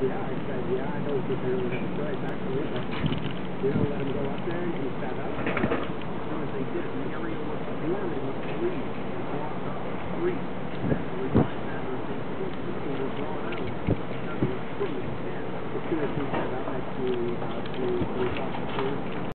Yeah, I said, yeah, I don't think they really have a choice, actually, but, we don't let him go up there and he sat up. As soon as they did, the area was swarming with police, blocked off the street. Eventually, by a matter of that, two people were brought out because it was pretty intense. As soon as he sat up next to, uh,